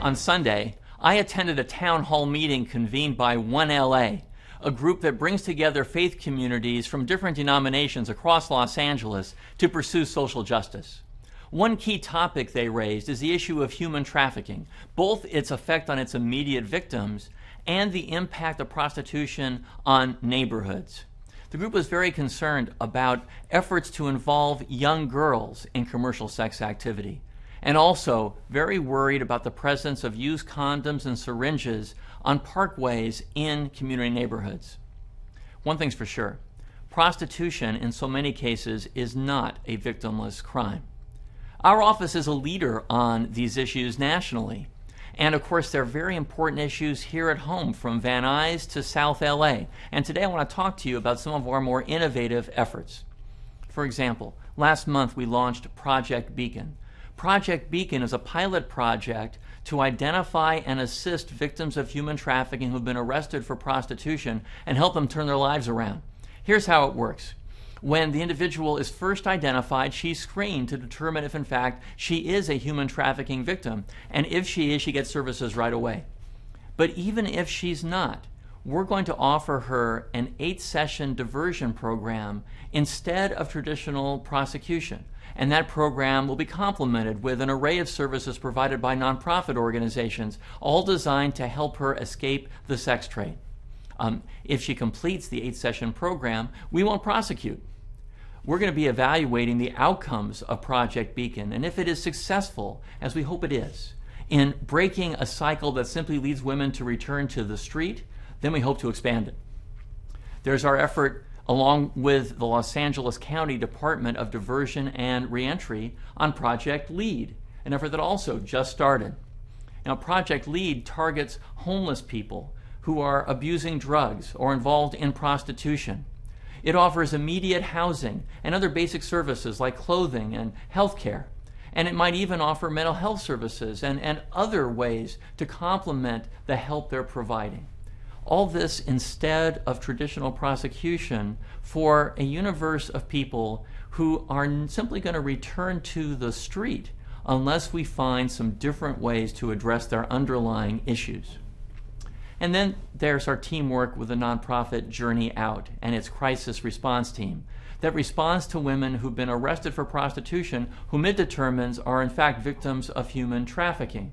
On Sunday, I attended a town hall meeting convened by One LA, a group that brings together faith communities from different denominations across Los Angeles to pursue social justice. One key topic they raised is the issue of human trafficking, both its effect on its immediate victims and the impact of prostitution on neighborhoods. The group was very concerned about efforts to involve young girls in commercial sex activity and also very worried about the presence of used condoms and syringes on parkways in community neighborhoods. One thing's for sure prostitution, in so many cases, is not a victimless crime. Our office is a leader on these issues nationally. And of course, they're very important issues here at home, from Van Nuys to South LA. And today I want to talk to you about some of our more innovative efforts. For example, last month we launched Project Beacon, Project Beacon is a pilot project to identify and assist victims of human trafficking who've been arrested for prostitution and help them turn their lives around. Here's how it works. When the individual is first identified, she's screened to determine if, in fact, she is a human trafficking victim. And if she is, she gets services right away. But even if she's not, we're going to offer her an eight session diversion program instead of traditional prosecution. And that program will be complemented with an array of services provided by nonprofit organizations, all designed to help her escape the sex trade. Um, if she completes the eight session program, we won't prosecute. We're going to be evaluating the outcomes of Project Beacon, and if it is successful, as we hope it is, in breaking a cycle that simply leads women to return to the street, then we hope to expand it. There's our effort along with the Los Angeles County Department of Diversion and Reentry on Project LEAD, an effort that also just started. Now, Project LEAD targets homeless people who are abusing drugs or involved in prostitution. It offers immediate housing and other basic services like clothing and health care. And it might even offer mental health services and, and other ways to complement the help they're providing. All this instead of traditional prosecution for a universe of people who are simply going to return to the street unless we find some different ways to address their underlying issues. And then there's our teamwork with the nonprofit Journey Out and its crisis response team that responds to women who've been arrested for prostitution whom it determines are in fact victims of human trafficking.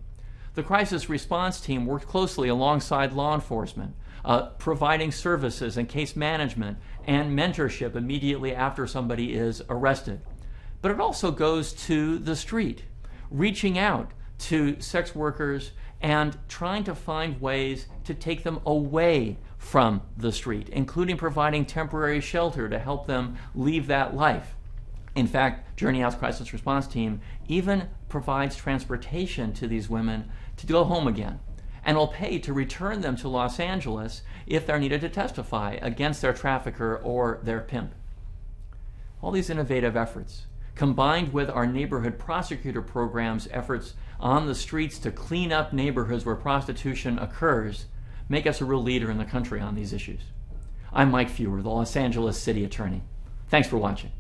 The crisis response team worked closely alongside law enforcement uh, providing services and case management and mentorship immediately after somebody is arrested. But it also goes to the street, reaching out to sex workers and trying to find ways to take them away from the street, including providing temporary shelter to help them leave that life. In fact, Journey Out's crisis response team even provides transportation to these women to go home again and will pay to return them to Los Angeles if they're needed to testify against their trafficker or their pimp. All these innovative efforts, combined with our neighborhood prosecutor program's efforts on the streets to clean up neighborhoods where prostitution occurs, make us a real leader in the country on these issues. I'm Mike Feuer, the Los Angeles City Attorney. Thanks for watching.